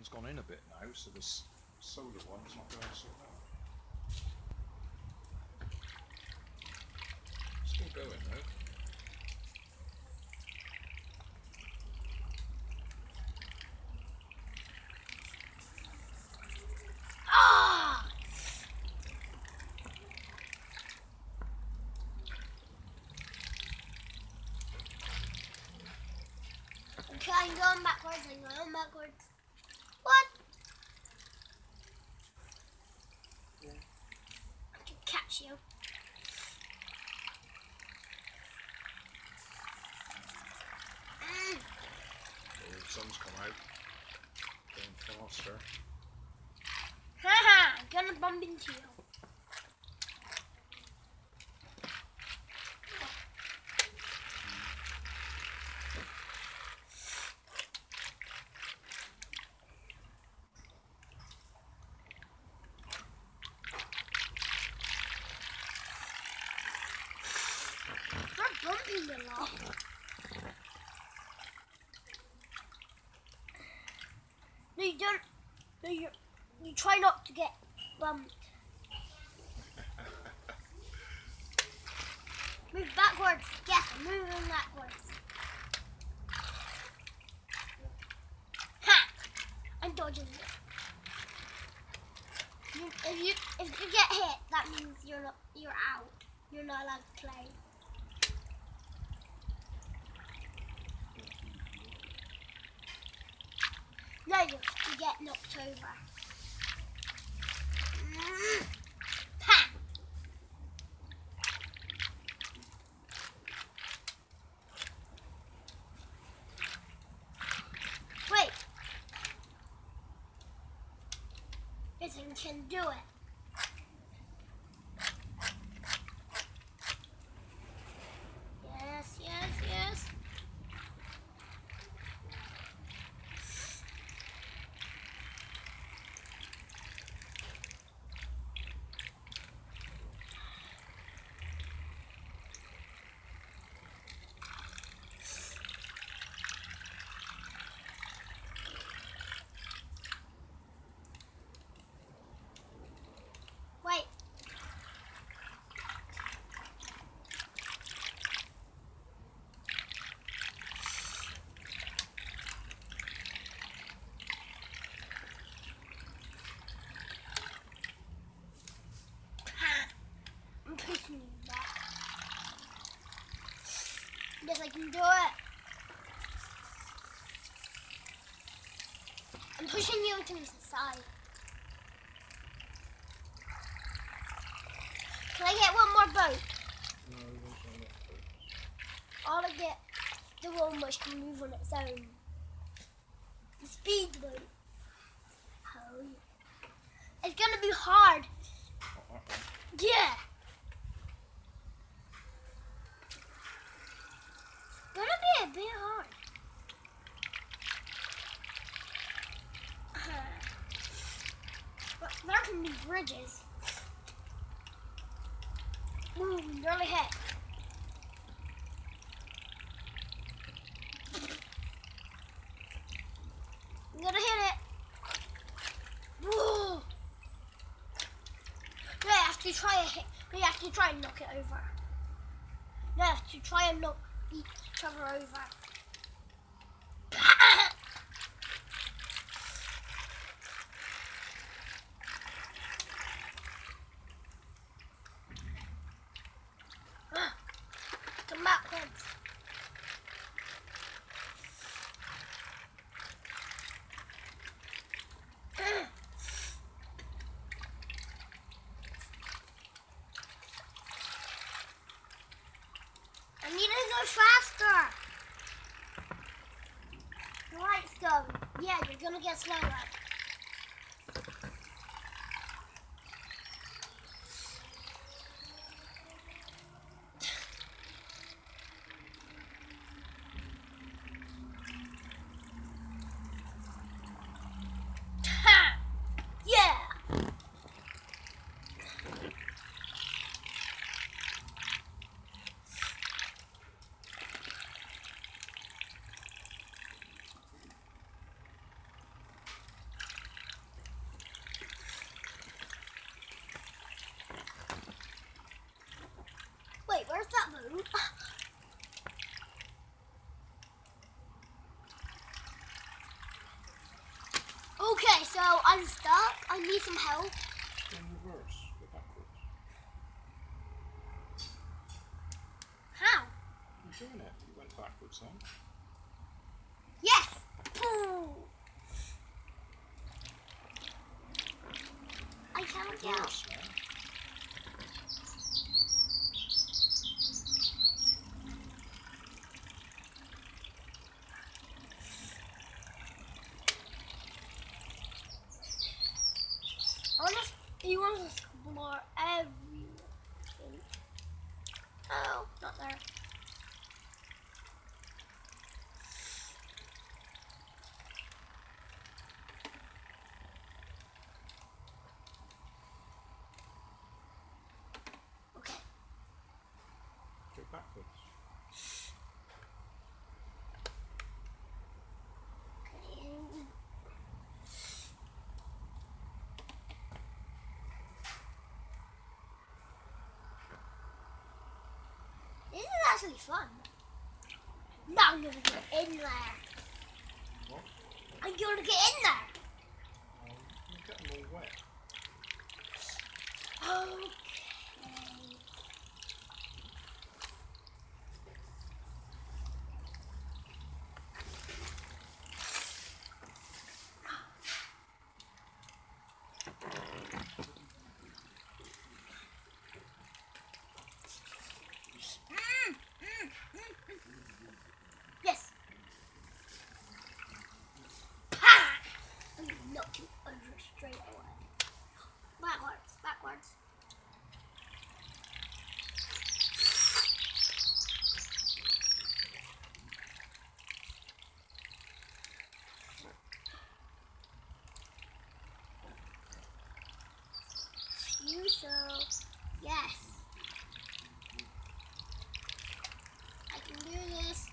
sun's gone in a bit now, so this solar one's not going so well. Still going though. I'm going backwards. I'm going backwards. What? I can catch you. Mm. Oh, the sun's come out. Going faster. Haha, You. Bumping a lot. No, you don't. No, you you try not to get bumped. Move backwards. Yes, moving backwards. Ha! I'm dodging it. If you if you get hit, that means you're not you're out. You're not allowed to play. No, you get knocked over. Wait. I can do it. Yes, yes, yes. Wait. I'm pushing you back. Yes, I can do it. I'm pushing you to the side. Can I get one more boat? No, there's not enough boats. All I get the one which can move on its own. The speedboat. Oh, yeah. It's gonna be hard. That. Yeah. Gonna be a bit hard. But there can be bridges. Ooh, we nearly hit. I'm gonna hit it. Whoa! No, have to try a hit. No, have to try and knock it over. No, have to try and knock each other over. Come backwards. I need to go faster. Light's going. Yeah, you're gonna get slower. Ha! Yeah! Okay, so I'm stuck. I need some help. In reverse. Go backwards. How? You're doing it. You went backwards then. Yes. Ooh. I can't get out. Reverse, man. I want to. You want to explore everything. Oh, not there. Okay. Go backwards. okay. This is fun. Now I'm gonna get in there. What? I'm gonna get in there. Oh, you're getting all wet. Okay. Mm, mm, mm, mm. Yes. Pa! I'm gonna knock you under straight away. Backwards, backwards. You so yes. I can do this.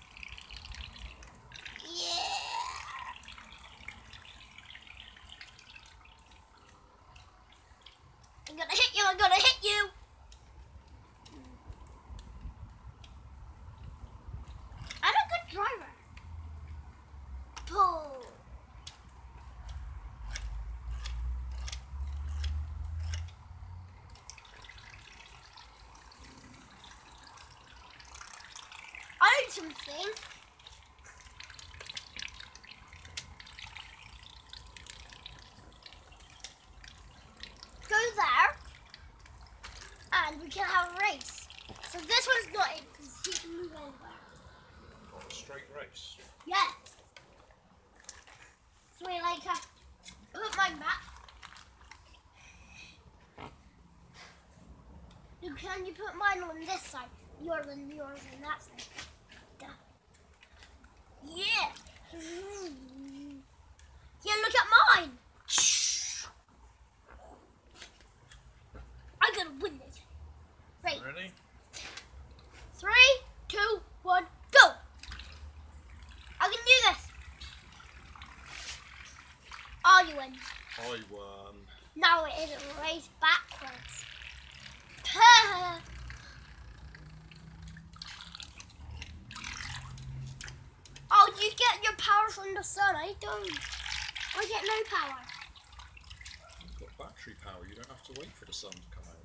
Yeah. I'm gonna hit you, I'm gonna hit you! I'm a good driver. Pull. I something. Go there. And we can have a race. So this one's not in because he can move anywhere. A straight race. Yeah. So we like have put my map. You can you put mine on this side? Yours and yours and that side. Yeah. Look at mine. I'm gonna win this. Right. Ready? Three, two, one, go! I can do this. Oh, you win. I won. Now it is a race backwards. oh, you get your the sun. I don't. I get no power. You've got battery power. You don't have to wait for the sun to come out.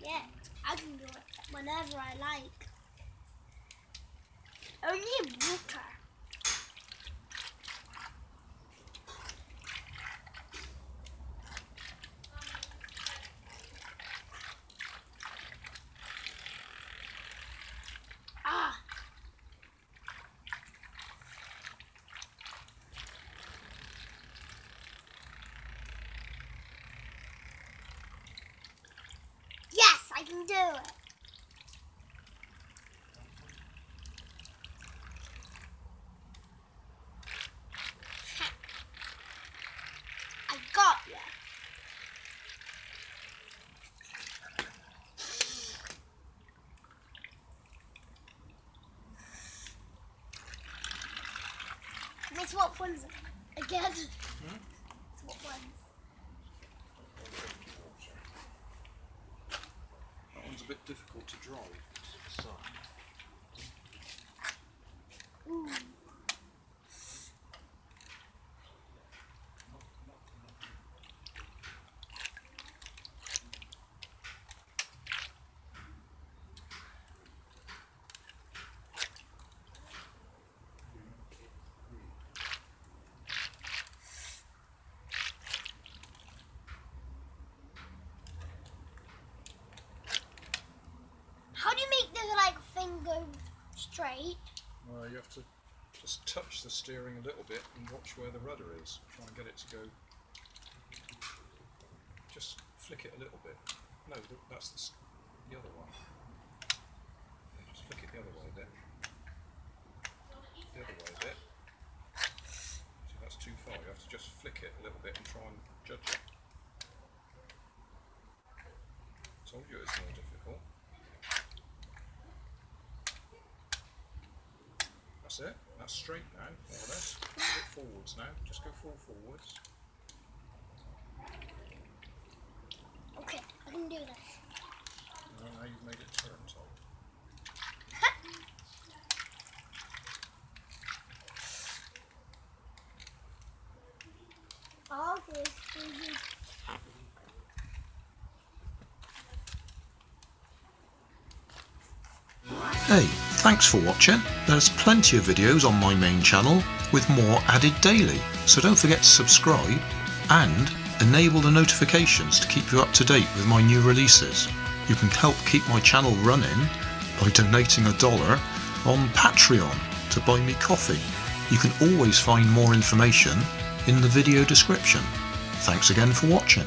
Yeah, I can do it whenever I like. Only water. Ah. Yes, I can do it. I got you. Miss what ones again? What ones? That one's a bit difficult to drive. It's the sun. Ooh. Straight. Well, you have to just touch the steering a little bit and watch where the rudder is. Try and get it to go. Just flick it a little bit. No, that's the, the other one. Just flick it the other way a bit. The other way a bit. See, that's too far. You have to just flick it a little bit and try and judge it. Told you it's more difficult. That's it. That's straight now, more or less. A bit forwards now. Just go full forwards. Okay, I can do this. And now you've made it turn, Tom. Okay. mhm. Hey, thanks for watching. There's plenty of videos on my main channel with more added daily, so don't forget to subscribe and enable the notifications to keep you up to date with my new releases. You can help keep my channel running by donating a dollar on Patreon to buy me coffee. You can always find more information in the video description. Thanks again for watching.